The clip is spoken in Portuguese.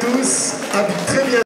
Tous. À.